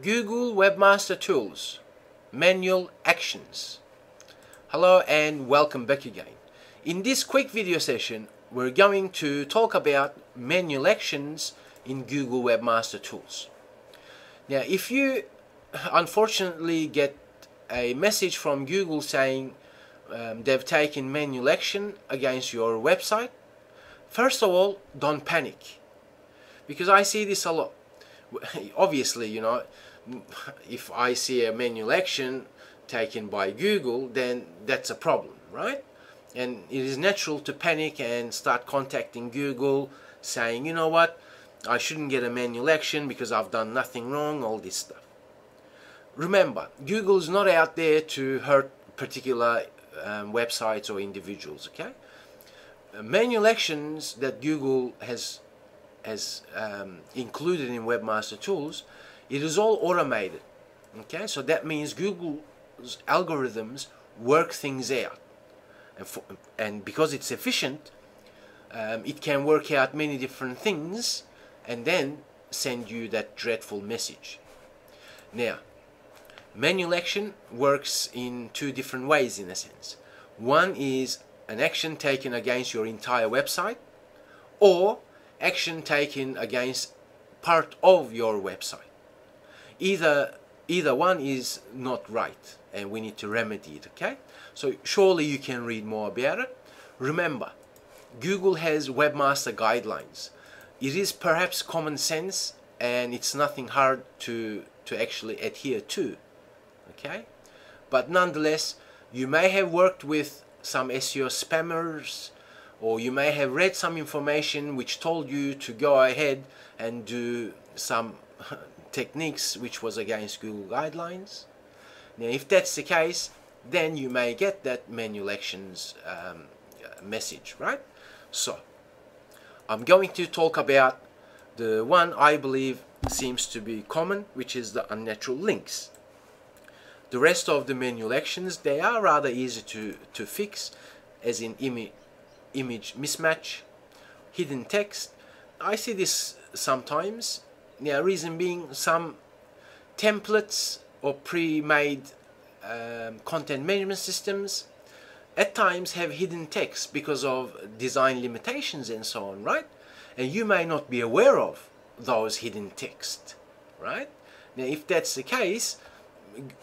Google Webmaster Tools Manual Actions Hello and welcome back again. In this quick video session we're going to talk about manual actions in Google Webmaster Tools. Now if you unfortunately get a message from Google saying um, they've taken manual action against your website, first of all don't panic because I see this a lot obviously, you know, if I see a manual action taken by Google, then that's a problem, right? And it is natural to panic and start contacting Google saying, you know what, I shouldn't get a manual action because I've done nothing wrong, all this stuff. Remember, Google is not out there to hurt particular um, websites or individuals, okay? manual actions that Google has as um, included in Webmaster Tools, it is all automated. Okay, so that means Google's algorithms work things out, and, for, and because it's efficient, um, it can work out many different things and then send you that dreadful message. Now, manual action works in two different ways in a sense. One is an action taken against your entire website, or action taken against part of your website. Either either one is not right and we need to remedy it, okay? So surely you can read more about it. Remember, Google has webmaster guidelines. It is perhaps common sense and it's nothing hard to to actually adhere to. Okay? But nonetheless, you may have worked with some SEO spammers or you may have read some information which told you to go ahead and do some techniques which was against Google guidelines. Now if that's the case then you may get that manual actions um, message right so I'm going to talk about the one I believe seems to be common which is the unnatural links the rest of the manual actions they are rather easy to to fix as in image mismatch, hidden text. I see this sometimes. Yeah, reason being some templates or pre-made um, content management systems at times have hidden text because of design limitations and so on, right? And you may not be aware of those hidden text, right? Now, if that's the case,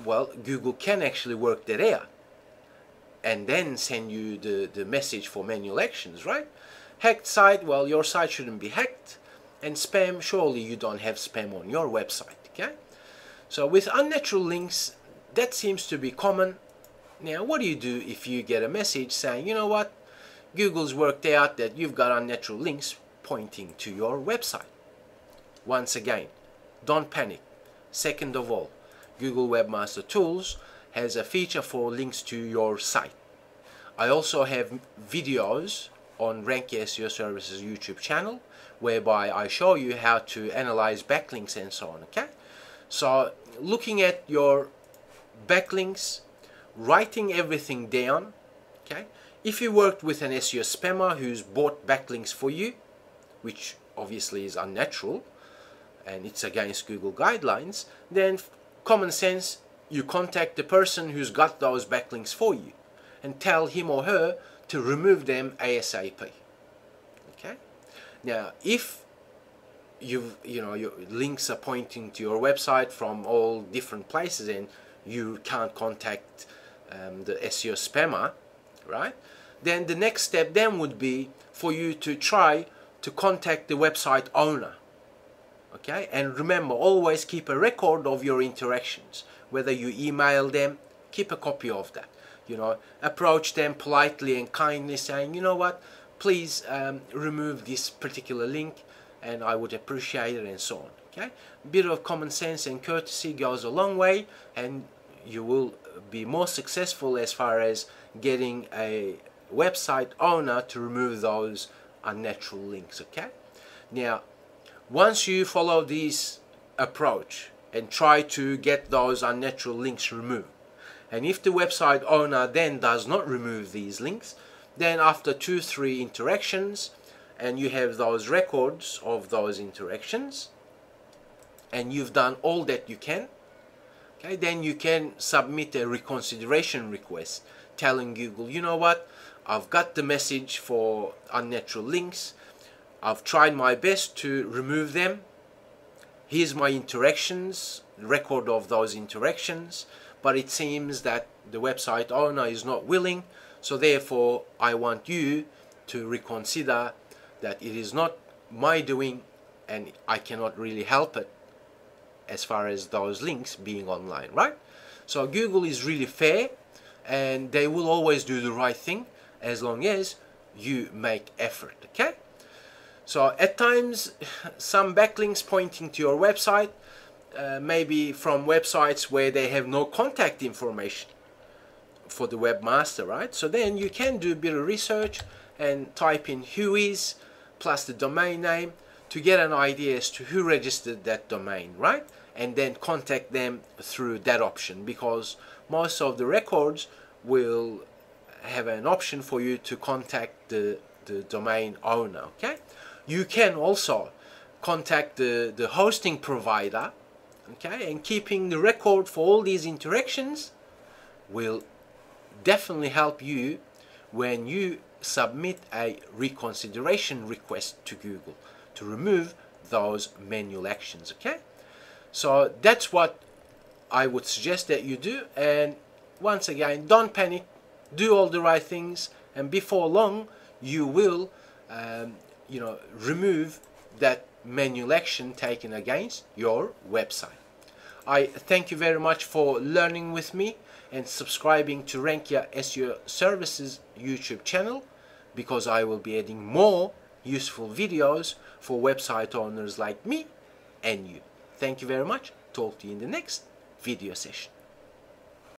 well, Google can actually work that out and then send you the, the message for manual actions, right? Hacked site, well, your site shouldn't be hacked. And spam, surely you don't have spam on your website, okay? So with unnatural links, that seems to be common. Now, what do you do if you get a message saying, you know what, Google's worked out that you've got unnatural links pointing to your website? Once again, don't panic. Second of all, Google Webmaster Tools has a feature for links to your site. I also have videos on Rank SEO Services YouTube channel whereby I show you how to analyze backlinks and so on okay so looking at your backlinks writing everything down okay if you worked with an SEO spammer who's bought backlinks for you which obviously is unnatural and it's against Google guidelines then common sense you contact the person who's got those backlinks for you and tell him or her to remove them ASAP. Okay? Now, if you you know your links are pointing to your website from all different places and you can't contact um, the SEO spammer, right? Then the next step then would be for you to try to contact the website owner. Okay? And remember, always keep a record of your interactions whether you email them, keep a copy of that. You know, approach them politely and kindly saying, you know what, please um, remove this particular link and I would appreciate it and so on. Okay, a bit of common sense and courtesy goes a long way and you will be more successful as far as getting a website owner to remove those unnatural links okay now once you follow this approach and try to get those unnatural links removed. And if the website owner then does not remove these links, then after two, three interactions, and you have those records of those interactions, and you've done all that you can okay then you can submit a reconsideration request telling Google you know what I've got the message for unnatural links I've tried my best to remove them here's my interactions record of those interactions but it seems that the website owner is not willing so therefore I want you to reconsider that it is not my doing and I cannot really help it as far as those links being online right? So Google is really fair and they will always do the right thing as long as you make effort okay so at times some backlinks pointing to your website uh, maybe from websites where they have no contact information for the webmaster right so then you can do a bit of research and type in WHOIS plus the domain name to get an idea as to who registered that domain, right? And then contact them through that option because most of the records will have an option for you to contact the, the domain owner, okay? You can also contact the, the hosting provider, okay? And keeping the record for all these interactions will definitely help you when you submit a reconsideration request to Google to remove those manual actions okay so that's what I would suggest that you do and once again don't panic do all the right things and before long you will um, you know remove that manual action taken against your website I thank you very much for learning with me and subscribing to RankYa SEO Services YouTube channel because I will be adding more useful videos for website owners like me and you. Thank you very much. Talk to you in the next video session.